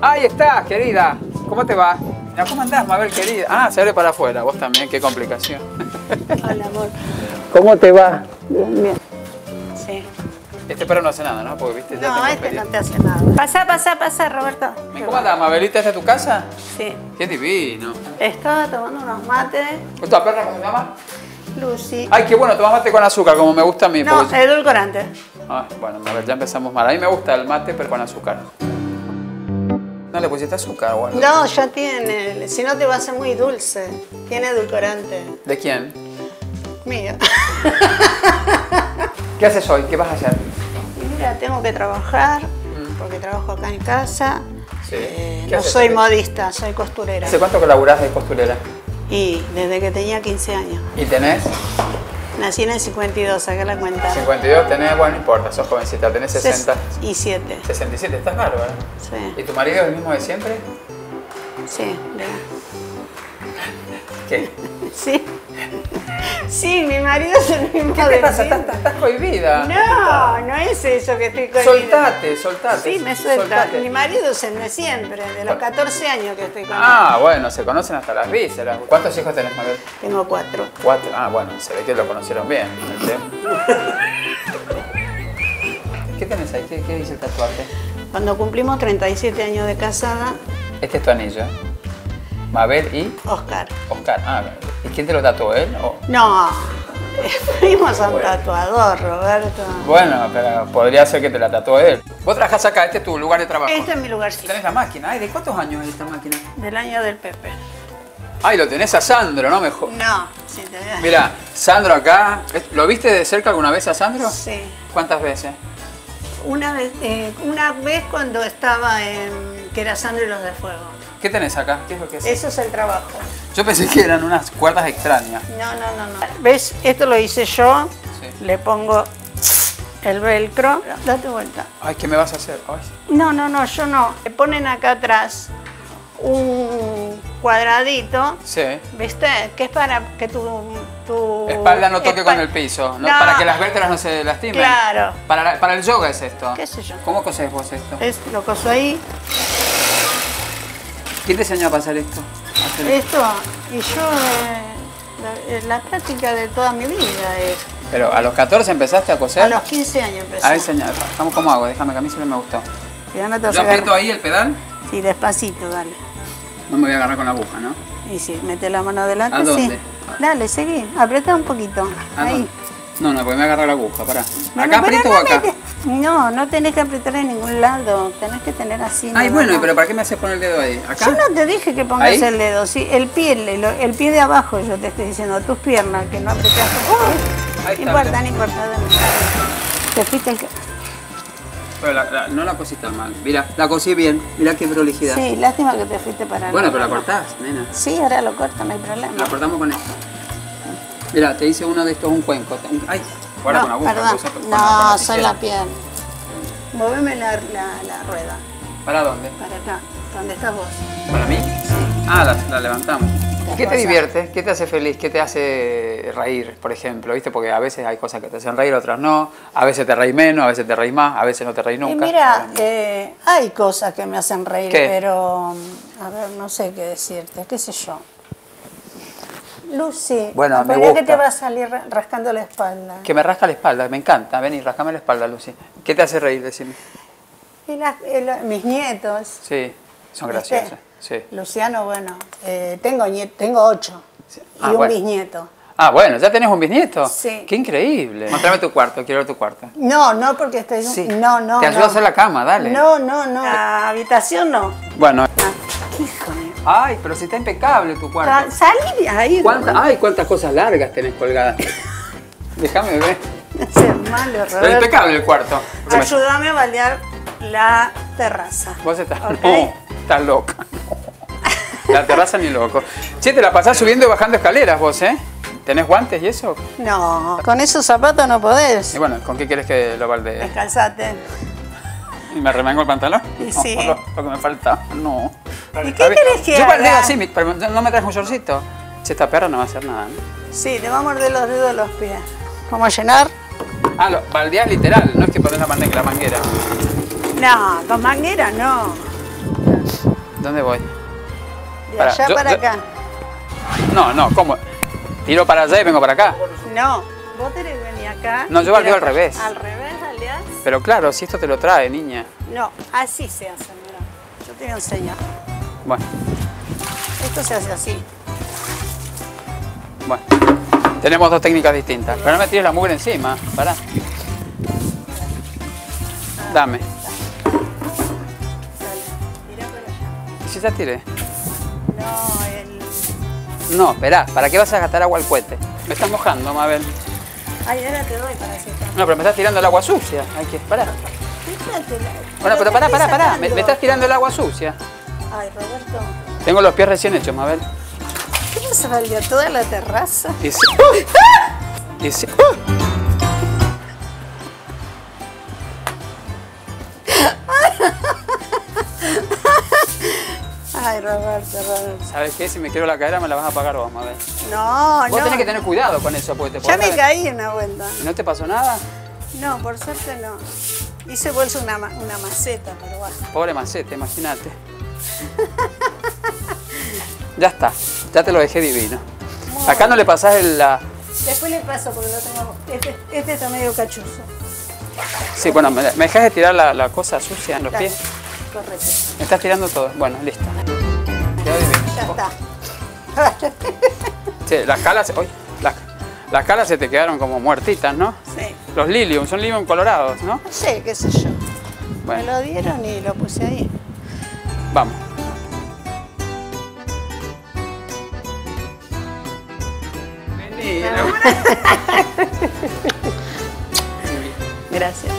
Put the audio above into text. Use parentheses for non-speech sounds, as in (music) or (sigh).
Ahí estás, querida. ¿Cómo te va? ¿Cómo andás, Mabel, querida? Ah, se abre para afuera. Vos también, qué complicación. Hola, amor. ¿Cómo te va? Bien, bien. Sí. Este perro no hace nada, ¿no? Porque viste, ya No, este pedido. no te hace nada. Pasa, pasa, pasa, Roberto. ¿Cómo andás, Mabelita? ¿Esta es tu casa? Sí. Qué divino. Estaba tomando unos mates. ¿Esta perra cómo se llama? Lucy. Ay, qué bueno, tomás mate con azúcar, como me gusta a mí. No, porque- edulcorante. Ay, bueno, a ver, ya empezamos mal. A mí me gusta el mate, pero con azúcar. ¿No le pusiste azúcar o algo? No, ya tiene. Si no te va a ser muy dulce. Tiene edulcorante. ¿De quién? Mío. (laughs) ¿Qué haces hoy? ¿Qué vas a hacer? Mira, tengo que trabajar. Porque trabajo acá en casa. Sí. Eh, ¿Qué no haces? soy modista, soy costurera. ¿Hace cuánto que laburás de costurera? Y desde que tenía 15 años. ¿Y tenés? Nací en el 52, saqué la cuenta. 52, tenés, bueno, no importa, sos jovencita, tenés 60. Y 7. 67, estás bárbara. ¿Y Sí, tu marido es el mismo de siempre? sí, vea. ¿Qué? Sí. Sí, mi marido es el mismo ¿Qué te pasa? Estás, estás cohibida. No, no es eso que estoy con Soltate, soltate. Sí, me suelta. soltate. Mi marido es el de siempre, de los 14 años que estoy con él. Ah, bueno, se conocen hasta las vísceras. ¿Cuántos hijos tenés, Mabel? Tengo cuatro. Cuatro. Ah, bueno, se ve que lo conocieron bien. ¿Qué tenés ahí? ¿Qué, qué dice el tatuaje? Cuando cumplimos 37 años de casada, Este es tu anillo. Mabel y Oscar. Oscar. Ah, ¿y quién te lo tatuó él? o- No, (laughs) fuimos a un tatuador, Roberto. Bueno, pero podría ser que te la tatuó él. Vos trabajás acá, este es tu lugar de trabajo. Este es mi lugarcito. Tenés la máquina. Ay, ¿de cuántos años es esta máquina? Del año del Pepe. Ay, lo tenés a Sandro, no mejor. No, si te veas. Mira, Sandro acá. ¿lo viste de cerca alguna vez a Sandro? Sí. ¿Cuántas veces? Una vez, eh, una vez cuando estaba en que era Sandro y los de Fuego. ¿Qué tenés acá? ¿Qué es lo que es? Eso es el trabajo. Yo pensé que eran unas cuerdas extrañas. No, no, no, no. ¿Ves? Esto lo hice yo. Sí. Le pongo el velcro. Date vuelta. Ay, ¿qué me vas a hacer? Ay. No, no, no, yo no. Le ponen acá atrás un cuadradito, Sí. ¿viste? Que es para que tu... tu Espalda no toque con el piso, ¿no? No. para que las vértebras no se lastimen. Claro. Para, el yoga es esto. ¿Qué sé yo? ¿Cómo cosés vos esto? Es lo coso ahí. ¿Quién te enseñó a pasar esto? A esto? Y yo, eh, la, la práctica de toda mi vida es. Pero a los 14 empezaste a coser. A los 15 años empecé. A enseñar. Vamos, ¿cómo hago? Déjame que a mí siempre me gustó. No Yo aprieto ahí el pedal. Sí, despacito, dale. No me voy a agarrar con la aguja, ¿no? Y sí, mete la mano adelante, ¿A dónde? sí. Dale, seguí, apretá un poquito. Ah, ahí. No, no, porque me agarra la aguja, pará. No, ¿Acá no, aprieto no o acá? No, no tenés que apretar en ningún lado, tenés que tener así. Ay, bueno, pero ¿para qué me haces poner el dedo ahí? ¿Acá? Yo no te dije que pongas ¿Ahí? el dedo, sí, el pie, el, el pie de abajo yo te estoy diciendo, tus piernas, que no apretaste. No importa, no importa, dame. Te fuiste el que... Pero la- la- no la cosiste mal. Mira, la cosí bien. Mira qué prolijidad. Sí, lástima que te fuiste para Bueno, pero la cortás, nena. Sí, ahora lo corto, no hay problema. La cortamos con esto. Mira, te hice uno de estos, un cuenco. Ay, guarda con la no, aguja. perdón, con- con no, con soy la piel. Moveme la, la, rueda, ¿Para dónde? para acá, donde estás vos. ¿Para mí? Ah, la, la levantamos. ¿Qué te divierte? ¿Qué te hace feliz? ¿Qué te hace reír, por ejemplo? ¿Viste? Porque a veces hay cosas que te hacen reír, otras no. A veces te reís menos, a veces te reís más, a veces no te reís Y nunca. mira, eh, hay cosas que me hacen reír, ¿Qué? pero a ver, no sé qué decirte, qué sé yo. Lucy, Bueno, me ¿por qué gusta. te va a salir ra- rascando la espalda? Que me rasca la espalda, me encanta. Vení, rascame la espalda, Lucy. ¿Qué te hace reír? Decime. Y y la- mis nietos. Sí, son graciosos. Sí. Luciano, bueno, eh, tengo, tengo ocho y Ah, un bueno. bisnieto. Ah, bueno, ¿ya tenés un bisnieto? Sí. Qué increíble. Mostrame tu cuarto, quiero ver tu cuarto. No, no porque estoy... Sí. No, no, Te ayudo no. a hacer la cama, dale. No, no, no. La habitación no. Bueno. Ah, hijo Ay, pero si está impecable tu Sa- cuarto. Salí de ahí. ¿Cuánta- ay, cuántas cosas largas tenés colgadas. (laughs) Déjame ver. No seas malo, Pero Roberto. impecable el cuarto. Ayúdame a baldear la terraza. Vos estás, Ok. no, estás loca. (laughs) La terraza ni loco. Che, te la pasás subiendo y bajando escaleras vos, ¿eh? ¿Tenés guantes y eso? No, con esos zapatos no podés. Y bueno, ¿con qué quieres que lo balde? Descalzate. ¿Y me remango el pantalón? Y No, sí. lo, lo que me falta. No. ¿Y qué querés que Yo baldeo haga? así, pero no me traes un shortcito. Si esta perra no va a hacer nada. ¿no? Sí, te va a morder los dedos los pies. Vamos a llenar. Ah, lo, baldeás literal, no es que pones la, man- la manguera. No, con manguera no. ¿Dónde voy? De allá yo- para yo- acá. No, no, ¿cómo? Tiro para allá y vengo para acá. No, vos tenés que venir acá. No, yo tirar- al revés. Al revés, aliás. Pero claro, si esto te lo trae, niña. No, así se hace, mira. Yo te voy a enseñar. Bueno, Esto se hace así. bueno. Tenemos dos técnicas distintas. Pero no me tires la mugre encima. Pará. Dame. Dale, tira para allá. ¿Y si ya tiré? No, el... No, esperá. ¿Para qué vas a gastar agua al cohete? Me estás mojando, Mabel. Ay, ahora te doy para secar. No, pero me estás tirando el agua sucia. Hay que la- Bueno, pero pará, pará, pará. Me, estás tirando el agua sucia. Ay, Roberto. Tengo los pies recién hechos, Mabel. ¿Qué pasa, valió toda la terraza? Y sí. Y sí. Ay, Roberto, Roberto. ¿Sabes qué? Si me quiero la cadera me la vas a pagar vos, Mabel. No, Vos no. tenés que tener cuidado con eso, porque te Ya me caí una vuelta. ¿Y ¿No te pasó nada? No, por suerte no. Hice bolsa una, una maceta, pero bueno. Pobre macete, imagínate. (laughs) ya está, ya te lo dejé divino. Acá no le pasás el, la... Después le paso porque lo tengo. Este, este está medio cachuzo. Sí, bueno, ¿me, me dejas de tirar la, la cosa sucia en los pies? correcto. Me estás tirando todo. Bueno, listo. Sí, las calas... uy, las, las calas se te quedaron como muertitas, ¿no? sí. Los lilium, son lilium colorados, ¿no? No sé, qué sé yo. Me lo dieron y lo puse ahí. vamos. Vení, (laughs) Gracias.